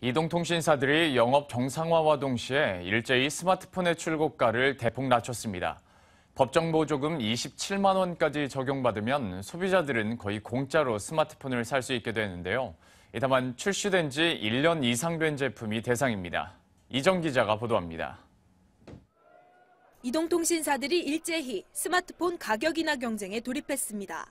이동통신사들이 영업 정상화와 동시에 일제히 스마트폰의 출고가를 대폭 낮췄습니다. 법정 보조금 27만 원까지 적용받으면 소비자들은 거의 공짜로 스마트폰을 살 수 있게 되는데요. 다만 출시된 지 1년 이상 된 제품이 대상입니다. 이정 기자가 보도합니다. 이동통신사들이 일제히 스마트폰 가격 인하 경쟁에 돌입했습니다.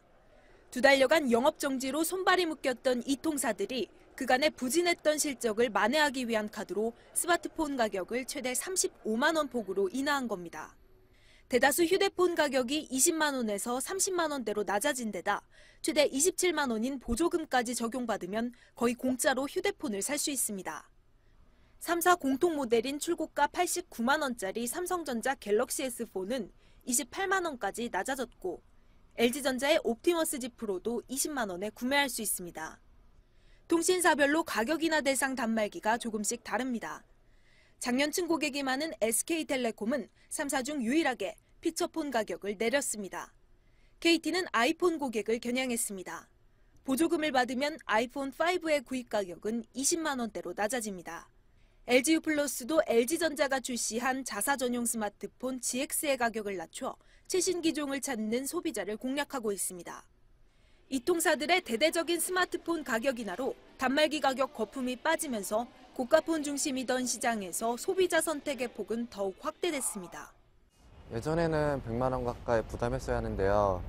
두 달여간 영업 정지로 손발이 묶였던 이 통사들이 그간의 부진했던 실적을 만회하기 위한 카드로 스마트폰 가격을 최대 35만 원 폭으로 인하한 겁니다. 대다수 휴대폰 가격이 20만 원에서 30만 원대로 낮아진 데다 최대 27만 원인 보조금까지 적용받으면 거의 공짜로 휴대폰을 살 수 있습니다. 3사 공통 모델인 출고가 89만 원짜리 삼성전자 갤럭시 S4는 28만 원까지 낮아졌고 LG전자의 옵티머스 G 프로도 20만 원에 구매할 수 있습니다. 통신사별로 가격 인하 대상 단말기가 조금씩 다릅니다. 장년층 고객이 많은 SK텔레콤은 3사 중 유일하게 피처폰 가격을 내렸습니다. KT는 아이폰 고객을 겨냥했습니다. 보조금을 받으면 아이폰 5의 구입 가격은 20만 원대로 낮아집니다. LGU 플러스도 LG전자가 출시한 자사 전용 스마트폰 GX의 가격을 낮춰 최신 기종을 찾는 소비자를 공략하고 있습니다. 이 통사들의 대대적인 스마트폰 가격 인하로 단말기 가격 거품이 빠지면서 고가폰 중심이던 시장에서 소비자 선택의 폭은 더욱 확대됐습니다. 예전에는 100만 원 가까이 부담했어야 하는데요.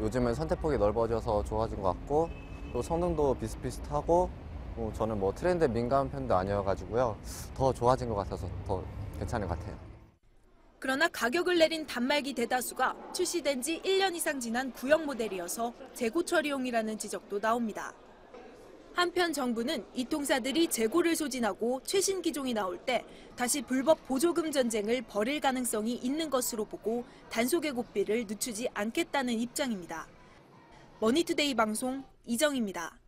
요즘은 선택폭이 넓어져서 좋아진 것 같고 또 성능도 비슷비슷하고 뭐 저는 뭐 트렌드에 민감한 편도 아니어가지고요. 더 좋아진 것 같아서 더 괜찮은 것 같아요. 그러나 가격을 내린 단말기 대다수가 출시된 지 1년 이상 지난 구형 모델이어서 재고 처리용이라는 지적도 나옵니다. 한편 정부는 이통사들이 재고를 소진하고 최신 기종이 나올 때 다시 불법 보조금 전쟁을 벌일 가능성이 있는 것으로 보고 단속의 고삐를 늦추지 않겠다는 입장입니다. 머니투데이 방송 이정입니다.